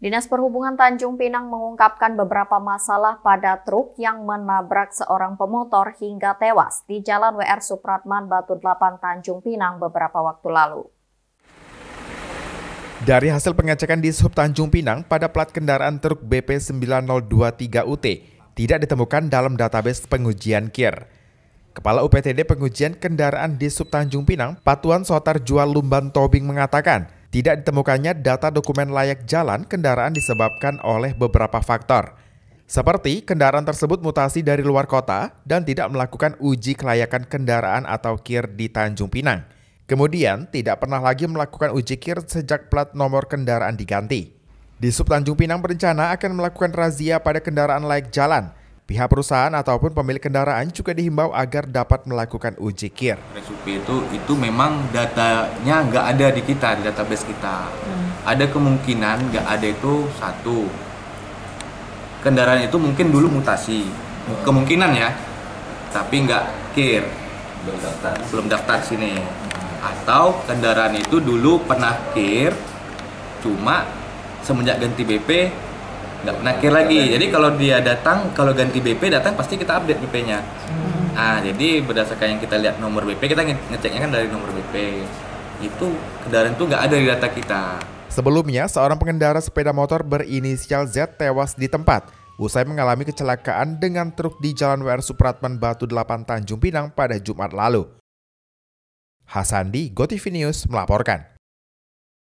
Dinas Perhubungan Tanjung Pinang mengungkapkan beberapa masalah pada truk yang menabrak seorang pemotor hingga tewas di Jalan WR Supratman Batu 8 Tanjung Pinang beberapa waktu lalu. Dari hasil pengecekan di Sub Tanjung Pinang pada plat kendaraan truk BP 9023 UT tidak ditemukan dalam database pengujian KIR. Kepala UPTD Pengujian Kendaraan di Sub Tanjung Pinang, Patuan Sotar Jual Lumban Tobing mengatakan, tidak ditemukannya data dokumen layak jalan kendaraan disebabkan oleh beberapa faktor. Seperti kendaraan tersebut mutasi dari luar kota dan tidak melakukan uji kelayakan kendaraan atau KIR di Tanjung Pinang. Kemudian tidak pernah lagi melakukan uji KIR sejak plat nomor kendaraan diganti. Di Sub Tanjung Pinang berencana akan melakukan razia pada kendaraan layak jalan Pihak perusahaan ataupun pemilik kendaraan juga dihimbau agar dapat melakukan uji KIR. SUP itu itu memang datanya nggak ada di kita di database kita. Hmm. Ada kemungkinan nggak ada itu satu kendaraan itu mungkin dulu mutasi hmm. kemungkinan ya, tapi nggak KIR belum daftar belum daftar sini. Atau kendaraan itu dulu pernah KIR, cuma semenjak ganti BP nggak pernah kir lagi jadi kalau dia datang kalau ganti BP datang pasti kita update BP-nya hmm. nah jadi berdasarkan yang kita lihat nomor BP kita ngeceknya kan dari nomor BP itu kendaraan itu nggak ada di data kita Sebelumnya, seorang pengendara sepeda motor berinisial Z tewas di tempat usai mengalami kecelakaan dengan truk di Jalan WR Supratman Batu 8 Tanjung Pinang pada Jumat lalu. Hasandi, GoTV News melaporkan.